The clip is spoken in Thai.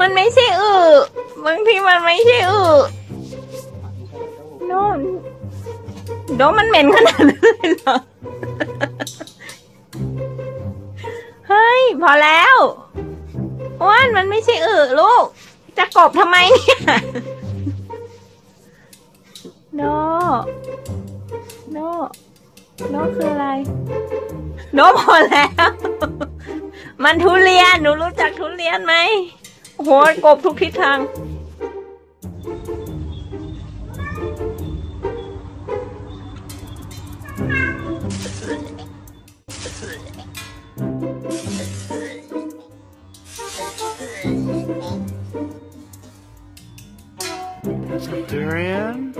มันไม่ใช่อึบางทีมันไม่ใช่อึโดโดมันเหม็นขนาดนั้นเลยเหรอ เฮ้ย พอแล้วอ้วนมันไม่ใช่อึลูก จะกบทำไมเนี่ยโดโดโนคืออะไร โนพอแล้ว มันทุเรียน หนูรู้จักทุเรียนไหม โอ้โหกบทุกทิศทาง Durian?